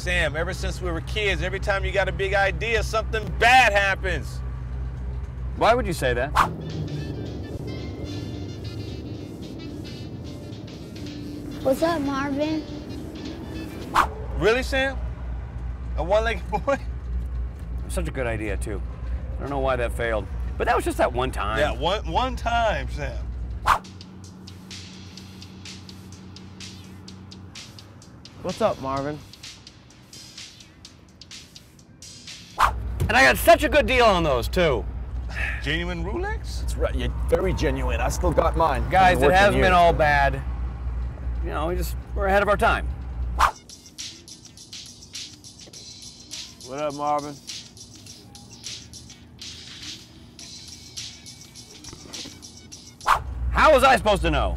Sam, ever since we were kids, every time you got a big idea, something bad happens. Why would you say that? What's up, Marvin? Really, Sam? A one-legged boy? Such a good idea, too. I don't know why that failed. But that was just that one time. Yeah, one one time, Sam. What's up, Marvin? And I got such a good deal on those, too. Genuine Rolex? That's right. You're very genuine. I still got mine. Guys, it hasn't working been all bad. You know, we just, we're ahead of our time. What up, Marvin? How was I supposed to know?